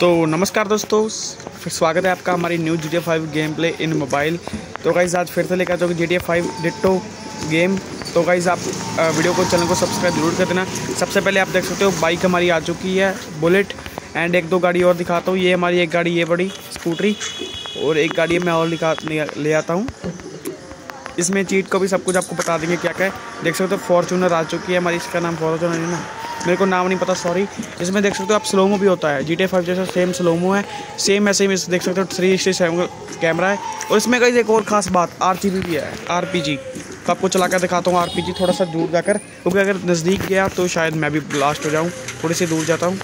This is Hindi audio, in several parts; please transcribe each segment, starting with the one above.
तो नमस्कार दोस्तों, फिर स्वागत है आपका हमारी new G T five game play in mobile तो गाइज़ आज फिर से लेकर आ जाओगे G T five ditto game तो गाइज़ आप वीडियो को चैनल को सब्सक्राइब ज़रूर कर देना। सबसे पहले आप देख सकते हो बाइक हमारी आ चुकी है बुलेट एंड एक दो गाड़ी और दिखाता हूँ। ये हमारी एक गाड़ी, ये बड़ी स्कूटरी और एक गाड़ी मैं और दिखा ले आता हूँ। इसमें चीट को भी सब कुछ आपको बता देंगे क्या क्या है। देख सकते हो फॉर्चूनर आ चुकी है हमारी, इसका नाम फॉर्चूनर है ना। मेरे को नाम नहीं पता सॉरी इसमें देख सकते हो, आप स्लोमो भी होता है। जी टी फाइव जैसा सेम स्लोमो है सेम ऐसे ही देख सकते हो थ्री सेवन कैमरा है। और इसमें कहीं एक और ख़ास बात आर भी है आर तो आपको चला कर दिखाता हूँ आर थोड़ा सा दूर जाकर, क्योंकि अगर नज़दीक गया तो शायद मैं भी ब्लास्ट हो जाऊँ, थोड़ी सी दूर जाता हूँ।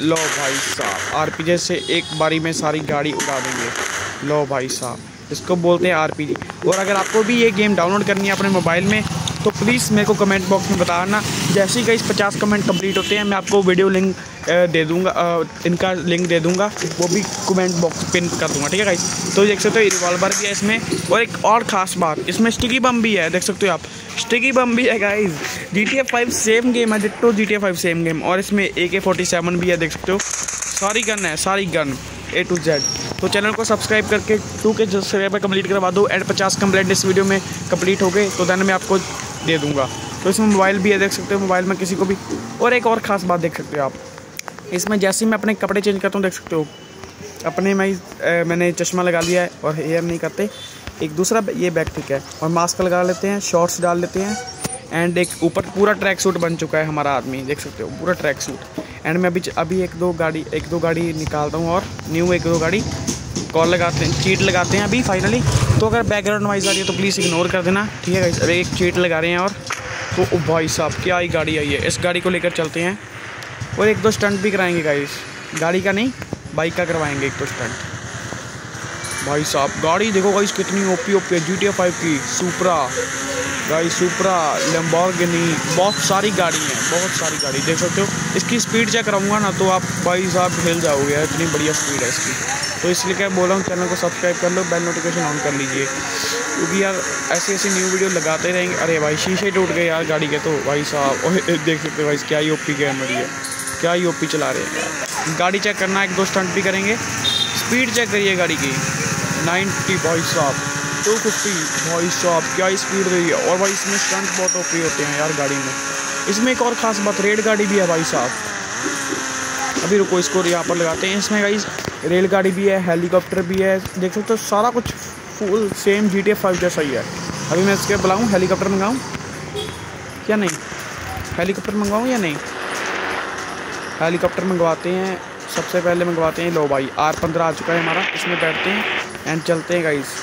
लो भाई साहब आर से एक बारी में सारी गाड़ी उड़ा देंगे। लो भाई साहब। इसको बोलते हैं आर पी जी और अगर आपको भी ये गेम डाउनलोड करनी है अपने मोबाइल में तो प्लीज़ मेरे को कमेंट बॉक्स में बताना जैसे ही कई पचास कमेंट कंप्लीट होते हैं, मैं आपको वीडियो लिंक दे दूँगा इनका लिंक दे दूँगा, वो भी कमेंट बॉक्स पिन कर दूँगा, ठीक है गाइस तो देख सकते हो रिवॉल्वर भी है इसमें। और एक और ख़ास बात, इसमें स्टिकी बम भी है, देख सकते हो आप। स्टिकी बम भी है guys G T five same game है ditto G T five same game और इसमें ए के फोर्टी सेवन भी है, देख सकते हो। सारी गन है, सारी गन ए टू जेड तो चैनल को सब्सक्राइब करके टू के सब्सक्राइबर कंप्लीट करवा दो। एंड पचास कंप्लेंट इस वीडियो में कंप्लीट हो गए तो देन मैं आपको दे दूँगा। तो इसमें मोबाइल भी है, देख सकते हो, मोबाइल में किसी को भी। और एक और ख़ास बात देख सकते हो आप। इसमें जैसे ही मैं अपने कपड़े चेंज करता हूँ, देख सकते हो। अपने में मैंने चश्मा लगा लिया है और हेयर नहीं करते। एक दूसरा, ये बैग ठीक है। और मास्क लगा लेते हैं, शॉर्ट्स डाल लेते हैं। एंड एक ऊपर पूरा ट्रैक सूट बन चुका है हमारा आदमी, देख सकते हो, पूरा ट्रैक सूट। एंड मैं अभी अभी एक दो गाड़ी, एक दो गाड़ी निकालता हूँ और न्यू एक दो गाड़ी कॉल लगाते हैं चीट लगाते हैं अभी फाइनली तो अगर बैकग्राउंड वाइज आ रही है तो प्लीज़ इग्नोर कर देना, ठीक है अरे एक चीट लगा रहे हैं और तो भाई साहब, क्या आई गाड़ी आई है? इस गाड़ी को लेकर चलते हैं। और एक दो स्टंट भी कराएँगे गाइस गाड़ी का नहीं बाइक का करवाएँगे एक दो स्टंट भाई साहब, गाड़ी देखो गाइस कितनी ओपी ओपी है। जी टी फाइव की सुपरा गाड़ी सुपरा लम्बॉर्गिनी बहुत सारी गाड़ी हैं, बहुत सारी गाड़ी, देख सकते हो। इसकी स्पीड चेक कराऊँगा ना तो आप भाई साहब हिल जाओगे इतनी बढ़िया स्पीड है इसकी। तो इसलिए क्या बोला हूँ चैनल को सब्सक्राइब कर लो बेल नोटिफिकेशन ऑन कर लीजिए। क्योंकि यार, ऐसी ऐसी न्यू वीडियो लगाते रहेंगे। अरे भाई, शीशे टूट गए यार गाड़ी के तो। भाई साहब देख सकते हो भाई, क्या ही ओपी मेरी है। क्या ही ओपी चला रहे हैं गाड़ी चेक करना, एक दो स्टंट भी करेंगे। स्पीड चेक करिए गाड़ी की। नाइन्टी भाई साहब। टू फिफ्टी भाई साहब, क्या स्पीड रही है। और भाई, इसमें स्टंट बहुत ओपी होते हैं यार गाड़ी में। इसमें एक और ख़ास बात, रेड गाड़ी भी है भाई साहब। अभी रुको, इसको यहाँ पर लगाते हैं। इसमें गाइज़ रेलगाड़ी भी है हेलीकॉप्टर भी है। देख सकते हो, सारा कुछ full same G T five जैसा ही है। अभी मैं इसके बुलाऊँ हेलीकॉप्टर मंगाऊँ? क्या नहीं? हेलीकॉप्टर मंगवाऊँ या नहीं? हेलीकॉप्टर मंगवाते हैं। सबसे पहले मंगवाते हैं। लो भाई आर पंद्रह आ चुका है हमारा। इसमें बैठते हैं एंड चलते हैं गाइस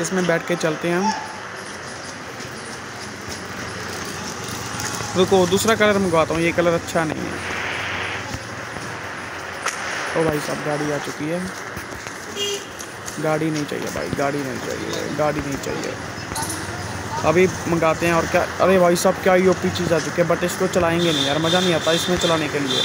इसमें बैठ के चलते हैं हम। रुको, दूसरा कलर मंगवाता हूँ। ये कलर अच्छा नहीं है। ओ भाई साहब गाड़ी आ चुकी है। गाड़ी नहीं चाहिए भाई, गाड़ी नहीं चाहिए, गाड़ी नहीं चाहिए। अभी मंगाते हैं और क्या, अरे भाई साहब क्या ये पी चीज़ आ चुकी है बट इसको चलाएँगे नहीं यार, मज़ा नहीं आता इसमें चलाने के लिए।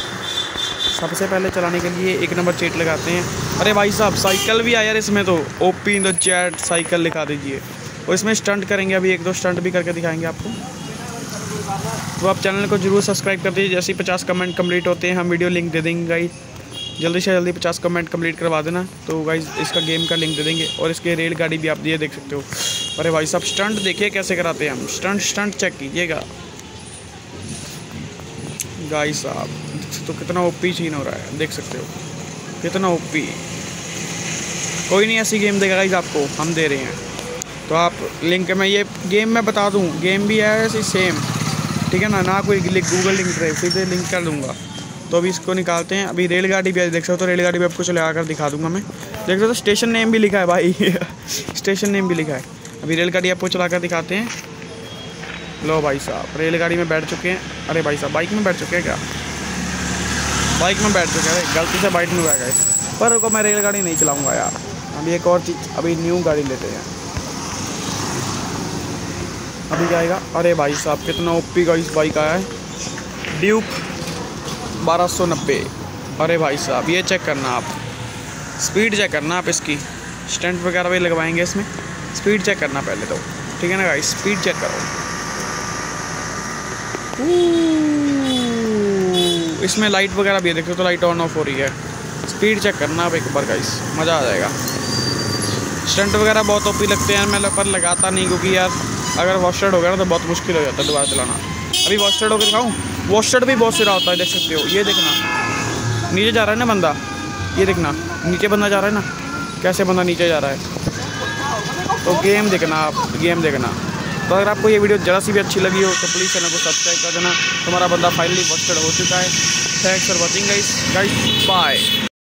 सबसे पहले चलाने के लिए एक नंबर चेट लगाते हैं। अरे भाई साहब, साइकिल भी आया यार इसमें तो। OP in the chat cycle लिखा दीजिए। और इसमें स्टंट करेंगे, अभी एक दो स्टंट भी करके दिखाएँगे आपको। तो आप चैनल को ज़रूर सब्सक्राइब कर दीजिए, जैसे ही पचास कमेंट कंप्लीट होते हैं, हम वीडियो लिंक दे देंगे गाइस जल्दी से जल्दी पचास कमेंट कंप्लीट करवा देना। तो गाइज़ इसका गेम का लिंक दे देंगे और इसके रेल गाड़ी भी आप ये देख सकते हो। अरे भाई साहब स्टंट देखिए कैसे कराते हैं हम। स्टंट स्टंट चेक कीजिएगा। गाइस साहब तो कितना ओपी सीन हो रहा है, देख सकते हो। कितना ओपी कोई नहीं, ऐसी गेम देगा गाइज़ आपको, हम दे रहे हैं। तो आप लिंक में ये गेम मैं बता दूँ गेम भी है ऐसी सेम ठीक है ना? ना कोई गूगल लिंक सीधे लिंक कर दूँगा। तो अभी इसको निकालते हैं। अभी रेलगाड़ी भी देख सकते हो रेलगाड़ी भी आपको चला कर दिखा दूँगा मैं। देख सकते हो, स्टेशन नेम भी लिखा है भाई। स्टेशन नेम भी लिखा है। अभी रेलगाड़ी आपको चला कर दिखाते हैं। लो भाई साहब, रेलगाड़ी में बैठ चुके हैं। अरे भाई साहब, बाइक में बैठ चुके हैं क्या? बाइक में बैठ चुके हैं। गलती से बाइक में बैठ गए। पर को मैं रेलगाड़ी नहीं चलाऊँगा यार। अभी एक और चीज़, अभी न्यू गाड़ी लेते हैं। अभी जाएगा। अरे भाई साहब, कितना ओपी का इस बाइक आया है। ड्यूक। बारह सौ नब्बे। अरे भाई साहब, ये चेक करना आप। स्पीड चेक करना आप इसकी। स्टंट वगैरह भी लगवाएँगे इसमें। स्पीड चेक करना पहले तो। ठीक है ना भाई स्पीड चेक करो। इसमें लाइट वगैरह भी है। देखो तो लाइट ऑन ऑफ़ हो रही है। स्पीड चेक करना आप एक बार गाइस मज़ा आ जाएगा। स्टंट वगैरह बहुत ओपी लगते हैं। मैं पर लगाता नहीं क्योंकि यार, अगर वॉशर्ड हो गया ना तो बहुत मुश्किल हो जाता है दोबारा चलाना। अभी वॉशर्ड होकर दिखाऊँ? वॉशर्ड भी बहुत सिरा होता है, देख सकते हो। ये देखना। नीचे जा रहा है ना बंदा? ये देखना। नीचे बंदा जा रहा है ना? कैसे बंदा नीचे जा रहा है? तो गेम देखना आप गेम देखना। तो अगर आपको ये वीडियो ज़रा सी भी अच्छी लगी हो तो प्लीज़ चैनल को सब्सक्राइब कर देना। तुम्हारा बंदा फाइनली वॉस्टेड हो चुका है। Thanks for watching guys guys bye